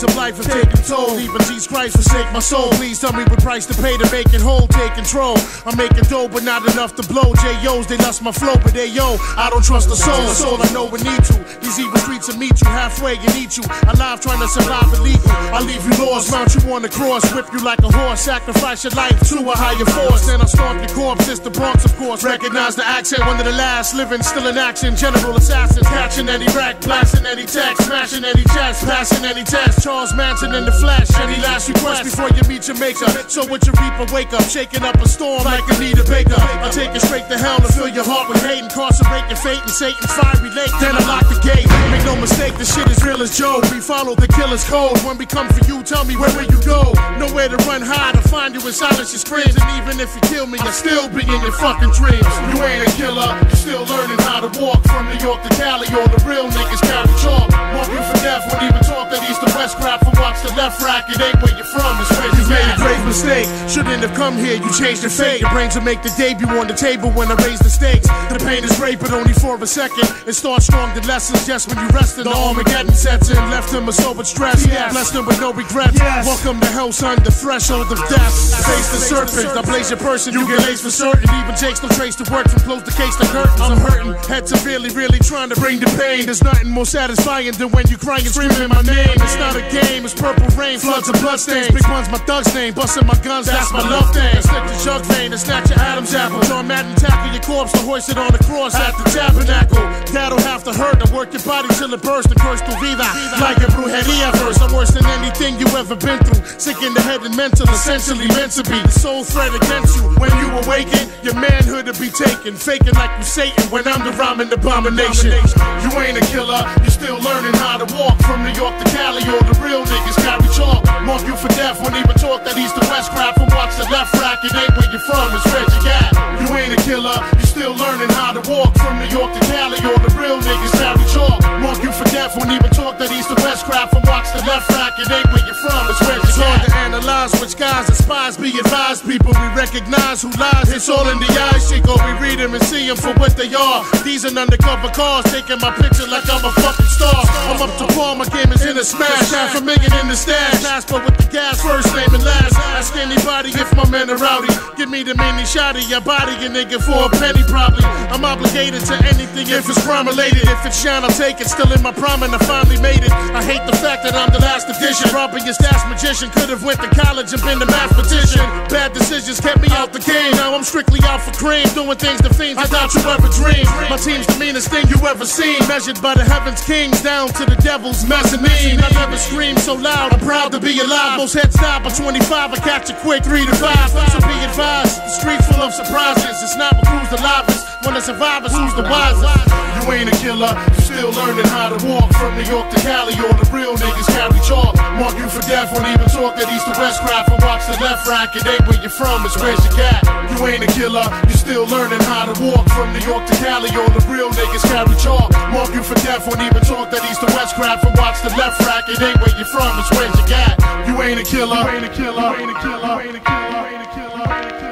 Of life have taken toll. Even Jesus Christ forsake my soul. Please tell me what price to pay to make it whole. Take control. I'm making dough, but not enough to blow. J.O.'s, they lost my flow, but they yo, I don't trust the soul. The soul I know we need to. These evil streets will meet you halfway and eat you. Alive trying to survive illegal. I leave you lost, mount you on the cross, whip you like a horse, sacrifice your life to a higher force. Then I stomp your corpse. It's the Bronx, of course. Recognize the accent, one of the last living, still in action. General assassins, catching any rack, blasting any text, smashing any chest, passing any test. Charles Manson in the flesh. Any last request before you meet your maker? So with your reaper, wake up, shaking up a storm like Anita Baker. I take it straight to hell and fill your heart with hate, incarcerate your fate in Satan's fiery lake. Then I lock the gate. Is as Joe. We follow the killer's code. When we come for you, tell me where will you go? Nowhere to run hide to find you in silence your screams. And even if you kill me, I'll still be in your fucking dreams. You ain't a killer, You're still learning how to walk from New York to Cali. All the real niggas carry chalk. You for death, won't even talk that east to west crap for watch the left rack. It ain't mistake. Shouldn't have come here, you changed your fate. Your brains will make the debut on the table when I raise the stakes. The pain is great, but only for a second. It starts strong, the lessons just when you rested. The Armageddon sets in, left him a sober stress. Blessed him with no regrets. Welcome to hell, son, the threshold of death. Face the serpent, I blaze your person, you get laced for certain. Even takes no trace to work from close the case to curtains. I'm hurting, head severely, really trying to bring the pain. There's nothing more satisfying than when you're crying and screaming my name. It's not a game, it's purple rain, floods of bloodstains. Big Pun's my thug's name, busting my guns, that's my love thing. Stick the jug vein and snatch your Adam's apple. John and tackle your corpse to hoist it on the cross at the tabernacle. That'll have to hurt to work your body till it bursts and curse tu vida. Like a brujeria verse, I'm worse than anything you ever been through. Sick in the head and mental, essentially meant to be. The sole threat against you. When you awaken, your manhood to be taken. Faking like you Satan when I'm the rhyming abomination. You ain't a killer, you're still learning how to walk from New York to Cali. All the real niggas carry chalk. Mark you for death, won't even talk that east the west crap from watch the left rack. It ain't where you're from, it's where you got. You ain't a killer, you're still learning how to walk from New York to Cali. All the real niggas carry chalk. Mark you for death, won't even talk that east the west crap from watch the left rack. It ain't where you're from, it's where you got. to analyze which guys and spies be advised. People we recognize who lies. It's all in the eyes, Chico. We read them and see them for what they are. These are undercover cars taking my picture like I'm a fucking. I'm up to par, my game is in a smash. Half a million in the stash. Last but with the gas, first name and last. Ask anybody if my men are rowdy. Give me the mini shotty, I body a nigga for a penny probably. I'm obligated to anything if it's crime related. If it's shine, I'll take it. Still in my prime and I finally made it. I hate the fact that I'm the last edition. Robbing your stash magician. Could have went to college and been a mathematician. Bad decisions kept me out the game. Now I'm strictly out for cream. Doing things the fiends I doubt you ever dreamed. My team's the meanest thing you ever seen. Measured by the heavens kings down to the devil's mezzanine. I've never screamed so loud. I'm proud to be alive. Most heads die by 25. I catch a quick 3 to 5. So be advised. The streets full of surprises. It's not what who's the livest. When the survivors, who's the wisest? You ain't a killer. You still learning how to walk from New York to Cali. All the real niggas carry chalk. Mark you for death. Won't even talk that east to west crap. And watch the left rack. It ain't where you're from. It's where you got. You ain't a killer. You still learning how to walk from New York to Cali. All the real niggas carry chalk. Mark you for death. Won't even talk that east to west crap. And watch the left rack. It ain't where you're from. It's where you got. You ain't a killer. You ain't a killer. You ain't a killer. You ain't a killer. You ain't a killer.